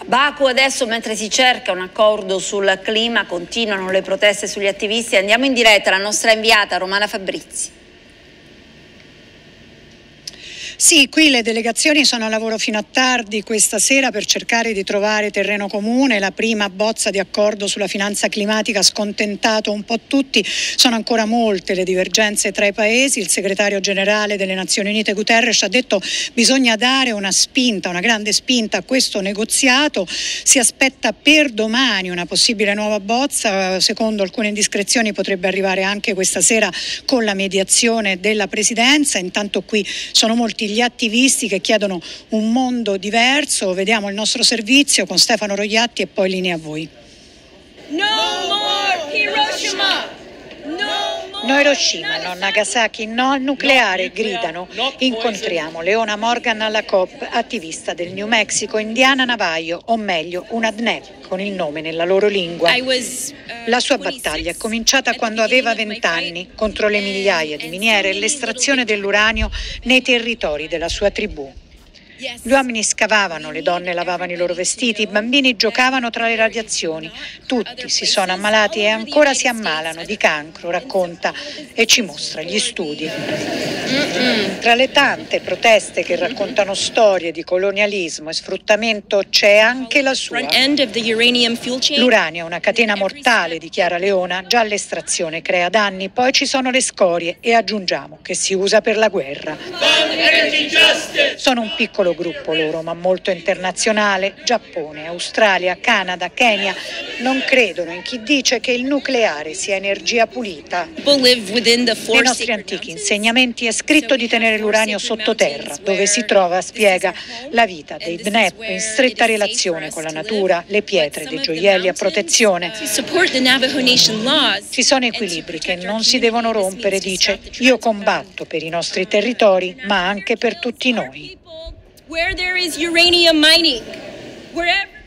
A Baku adesso mentre si cerca un accordo sul clima continuano le proteste sugli attivisti. Andiamo in diretta, la nostra inviata Romana Fabrizi. Sì, qui le delegazioni sono a lavoro fino a tardi questa sera per cercare di trovare terreno comune. La prima bozza di accordo sulla finanza climatica ha scontentato un po' tutti. Sono ancora molte le divergenze tra i paesi. Il segretario generale delle Nazioni Unite Guterres ha detto che bisogna dare una spinta, una grande spinta a questo negoziato. Si aspetta per domani una possibile nuova bozza. Secondo alcune indiscrezioni potrebbe arrivare anche questa sera con la mediazione della Presidenza. Intanto qui sono molti gli attivisti che chiedono un mondo diverso. Vediamo il nostro servizio con Stefano Rogliatti e poi linea a voi. No more Hiroshima! No Hiroshima, no Nagasaki, no al nucleare, gridano. Incontriamo Leona Morgan alla COP, attivista del New Mexico, Indiana Navajo, o meglio una DNEP con il nome nella loro lingua. Uh, La sua battaglia è cominciata quando aveva 20 anni contro le migliaia di miniere e l'estrazione dell'uranio nei territori della sua tribù. Gli uomini scavavano, le donne lavavano i loro vestiti, i bambini giocavano tra le radiazioni. Tutti si sono ammalati e ancora si ammalano di cancro, racconta e ci mostra gli studi. Tra le tante proteste che raccontano storie di colonialismo e sfruttamento c'è anche la sua. L'uranio è una catena mortale, dichiara Leona, già l'estrazione crea danni, poi ci sono le scorie e aggiungiamo che si usa per la guerra. Sono un piccolo gruppo loro, ma molto internazionale. Giappone, Australia, Canada, Kenya non credono in chi dice che il nucleare sia energia pulita. Nei nostri antichi insegnamenti è scritto di tenere l'uranio sottoterra, dove si trova, spiega, la vita dei Dnep in stretta relazione con la natura, le pietre dei gioielli a protezione. Ci sono equilibri che non si devono rompere, dice. Io combatto per i nostri territori, ma anche per tutti noi. Where there is uranium mining, wherever